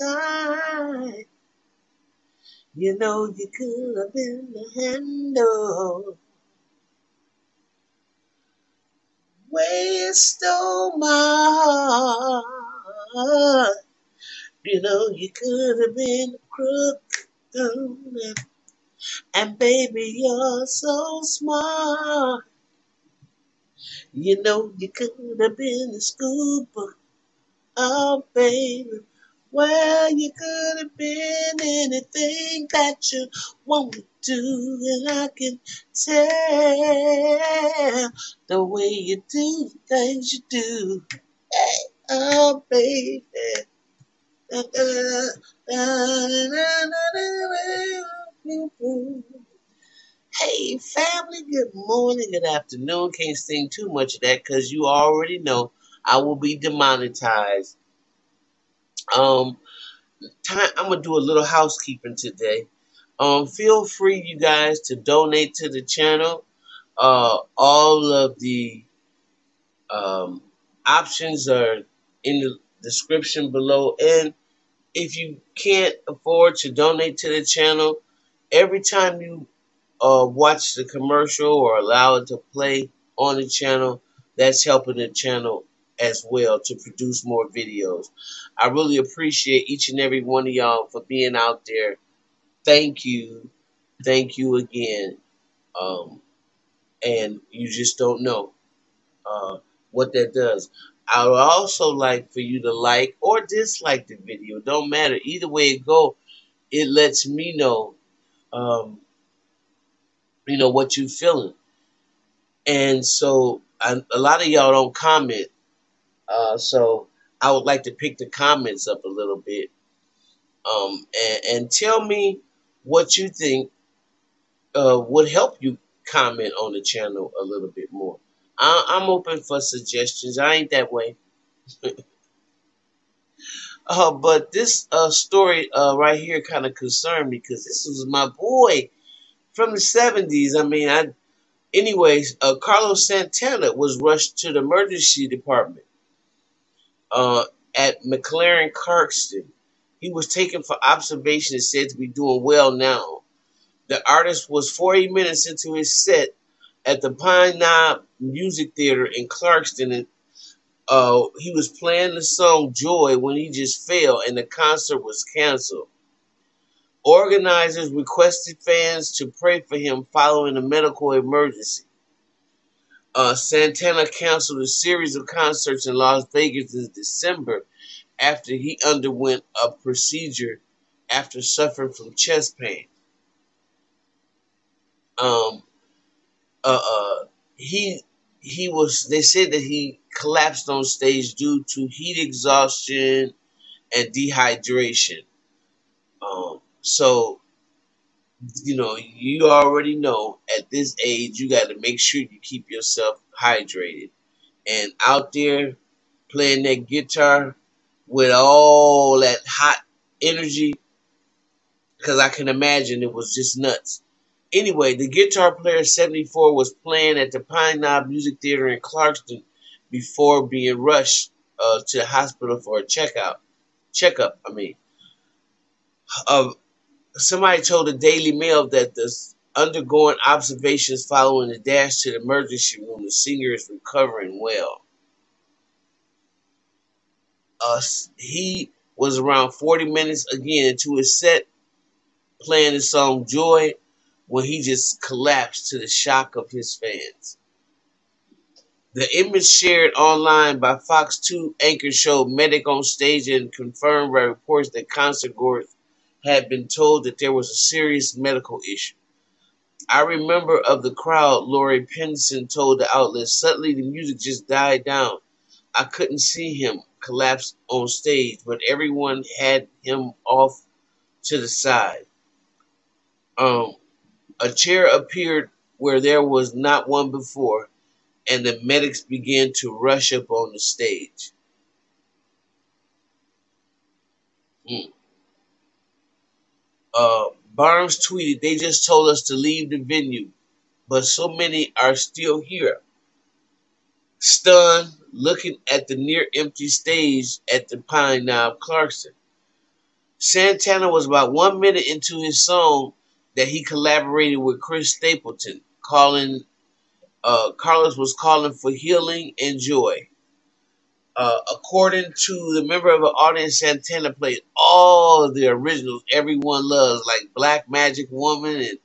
time. You know you could have been the handle. Way stole my heart. You know you could have been a crook. And baby, you're so smart. You know you could have been a scooper. Oh, baby. Well, you could have been anything that you want to do, and I can tell the way you do things you do. Hey, oh, baby. Hey, family, good morning, good afternoon. Can't sing too much of that because you already know I will be demonetized. Um, time, I'm gonna do a little housekeeping today. Um, feel free, you guys, to donate to the channel. Uh, all of the um, options are in the description below. And if you can't afford to donate to the channel, every time you uh, watch the commercial or allow it to play on the channel, that's helping the channel as well to produce more videos. I really appreciate each and every one of y'all for being out there. Thank you. Thank you again. Um, and you just don't know uh, what that does. I would also like for you to like or dislike the video. Don't matter. Either way it go, it lets me know, um, you know, what you're feeling. And so I, a lot of y'all don't comment uh, so I would like to pick the comments up a little bit um, and, and tell me what you think uh, would help you comment on the channel a little bit more. I, am open for suggestions. I ain't that way. uh, but this uh, story uh, right here kind of concerned me because this was my boy from the 70s. I mean, I anyways, uh, Carlos Santana was rushed to the emergency department uh, at McLaren Clarkston. He was taken for observation and said to be doing well now. The artist was 40 minutes into his set at the Pine Knob Music Theater in Clarkston. And, uh, he was playing the song Joy when he just fell and the concert was canceled. Organizers requested fans to pray for him following a medical emergency uh, Santana canceled a series of concerts in Las Vegas in December after he underwent a procedure after suffering from chest pain. Um, uh, uh, he he was. They said that he collapsed on stage due to heat exhaustion and dehydration. Um, so you know, you already know at this age you got to make sure you keep yourself hydrated. And out there playing that guitar with all that hot energy, because I can imagine it was just nuts. Anyway, the guitar player 74 was playing at the Pine Knob Music Theater in Clarkston before being rushed uh, to the hospital for a checkout. Checkup, I mean. Uh, somebody told the Daily Mail that the undergoing observations following the dash to the emergency room, the singer is recovering well. Uh, he was around 40 minutes again into his set playing the song Joy when he just collapsed to the shock of his fans. The image shared online by Fox 2 anchor showed Medic on stage and confirmed by reports that concert goers had been told that there was a serious medical issue. I remember of the crowd, Laurie Penson told the outlet, suddenly the music just died down. I couldn't see him collapse on stage, but everyone had him off to the side. Um, a chair appeared where there was not one before, and the medics began to rush up on the stage. Hmm uh, Barnes tweeted, they just told us to leave the venue, but so many are still here. Stunned, looking at the near empty stage at the Pine Knob Clarkston. Santana was about one minute into his song that he collaborated with Chris Stapleton, calling uh, Carlos was calling for healing and joy. Uh, according to the member of the audience, Santana played all of the originals everyone loves, like Black Magic Woman, and,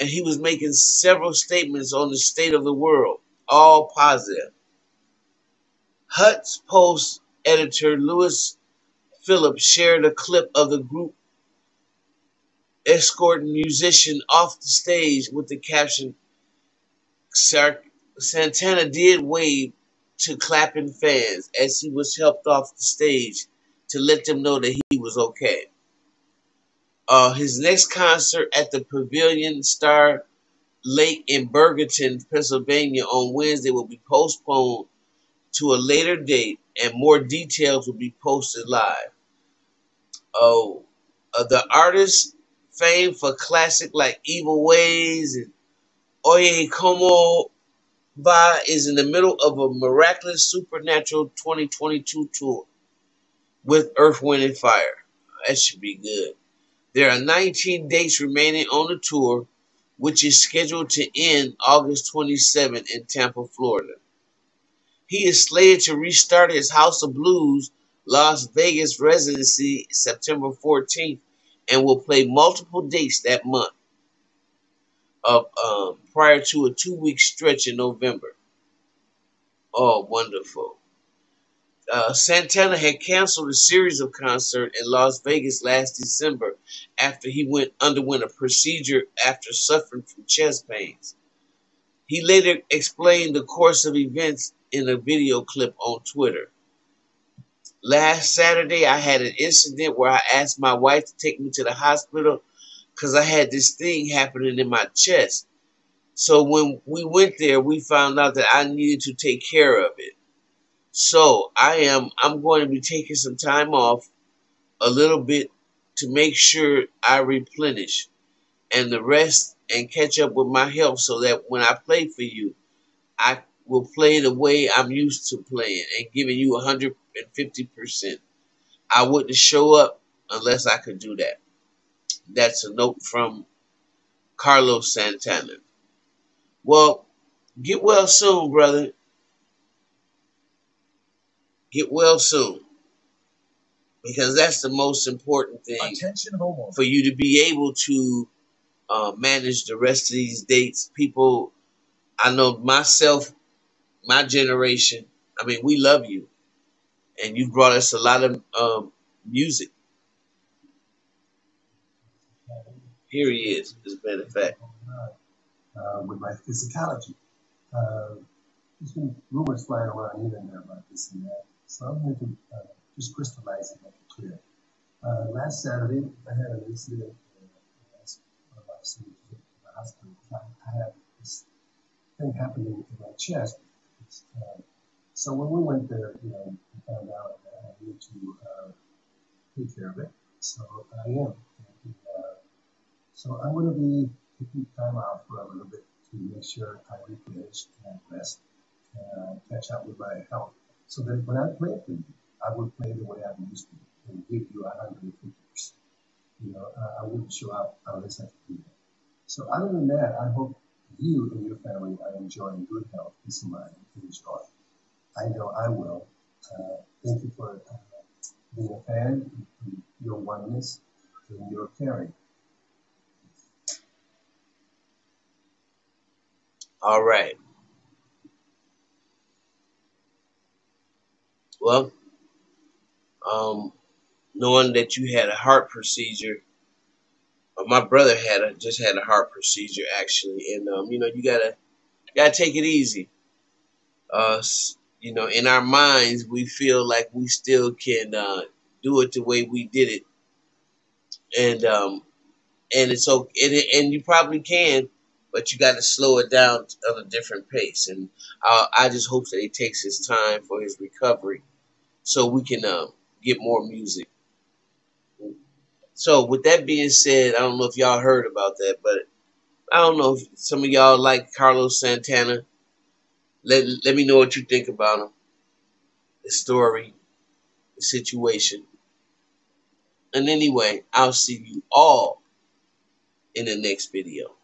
and he was making several statements on the state of the world, all positive. HuffPost editor Lewis Phillips shared a clip of the group escorting musician off the stage with the caption Santana did wave to clapping fans as he was helped off the stage to let them know that he was okay. Uh, his next concert at the Pavilion Star Lake in Burgettstown, Pennsylvania on Wednesday will be postponed to a later date and more details will be posted live. Oh, uh, the artist famed for classic like Evil Ways and Oye Como Va is in the middle of a miraculous supernatural 2022 tour with Earth, Wind, and Fire. That should be good. There are 19 dates remaining on the tour, which is scheduled to end August 27 in Tampa, Florida. He is slated to restart his House of Blues Las Vegas residency September 14th and will play multiple dates that month of um, prior to a two-week stretch in November. Oh, wonderful. Uh, Santana had canceled a series of concerts in Las Vegas last December after he went underwent a procedure after suffering from chest pains. He later explained the course of events in a video clip on Twitter. Last Saturday, I had an incident where I asked my wife to take me to the hospital because I had this thing happening in my chest. So when we went there, we found out that I needed to take care of it. So I am I'm going to be taking some time off a little bit to make sure I replenish and the rest and catch up with my health so that when I play for you, I will play the way I'm used to playing and giving you 150%. I wouldn't show up unless I could do that. That's a note from Carlos Santana. Well, get well soon, brother. Get well soon. Because that's the most important thing for you to be able to uh, manage the rest of these dates. People, I know myself, my generation, I mean, we love you. And you brought us a lot of um, music. Here he is, as a matter of fact. Uh, with my physicality. Uh, there's been rumors flying around here and there about this and that. So I'm going to uh, just crystallize it, make it clear. Uh, last Saturday, I had an incident. Uh, uh, in the hospital. I, had this thing happening in my chest. Uh, so when we went there, you know, we found out that I need to uh, take care of it. So I am. So I'm going to be taking time out for a little bit to make sure I replenish and rest and catch up with my health. So that when I play for you, I will play the way I'm used to and give you 150%. You know, I, I wouldn't show up unless I could do that. So other than that, I hope you and your family are enjoying good health, peace of mind, and joy. I know I will. Uh, thank you for uh, being a fan, your oneness, and your caring. All right. Well, um, knowing that you had a heart procedure, or my brother had a just had a heart procedure actually, and um, you know you gotta gotta take it easy. Uh, you know, in our minds, we feel like we still can uh, do it the way we did it, and um, and it's okay, and, and you probably can, but you got to slow it down at a different pace. And uh, I just hope that he takes his time for his recovery, so we can uh, get more music. So with that being said, I don't know if y'all heard about that, but I don't know if some of y'all like Carlos Santana. Let let me know what you think about him, the story, the situation. And anyway, I'll see you all in the next video.